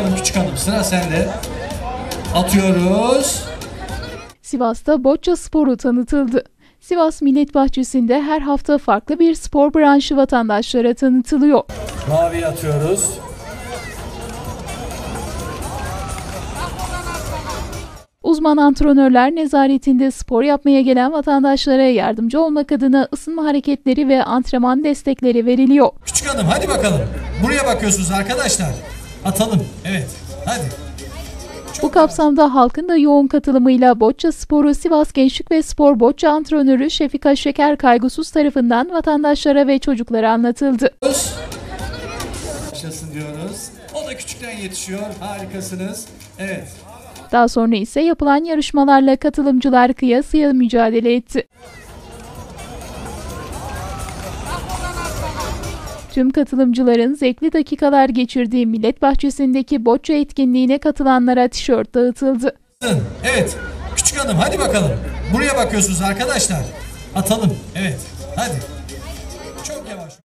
bakalım küçük hanım sıra sende. Atıyoruz. Sivas'ta bocce sporu tanıtıldı. Sivas Millet Bahçesi'nde her hafta farklı bir spor branşı vatandaşlara tanıtılıyor. Mavi atıyoruz. Uzman antrenörler nezaretinde spor yapmaya gelen vatandaşlara yardımcı olmak adına ısınma hareketleri ve antrenman destekleri veriliyor. Küçük hanım hadi bakalım. Buraya bakıyorsunuz arkadaşlar. Atalım. Evet. Hadi. Bu kapsamda halkın da yoğun katılımıyla bocce sporu Sivas Gençlik ve Spor bocce antrenörü Şefika Şeker Kaygusuz tarafından vatandaşlara ve çocuklara anlatıldı. Başlasın diyoruz. O da küçükten yetişiyor. Harikasınız. Evet. Daha sonra ise yapılan yarışmalarla katılımcılar kıyasıya mücadele etti. Tüm katılımcıların zevkli dakikalar geçirdiği Millet Bahçesi'ndeki bocce etkinliğine katılanlara tişört dağıtıldı. Evet. Küçük hanım hadi bakalım. Buraya bakıyorsunuz arkadaşlar. Atalım. Evet. Hadi. Çok yavaş.